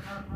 Uh-huh.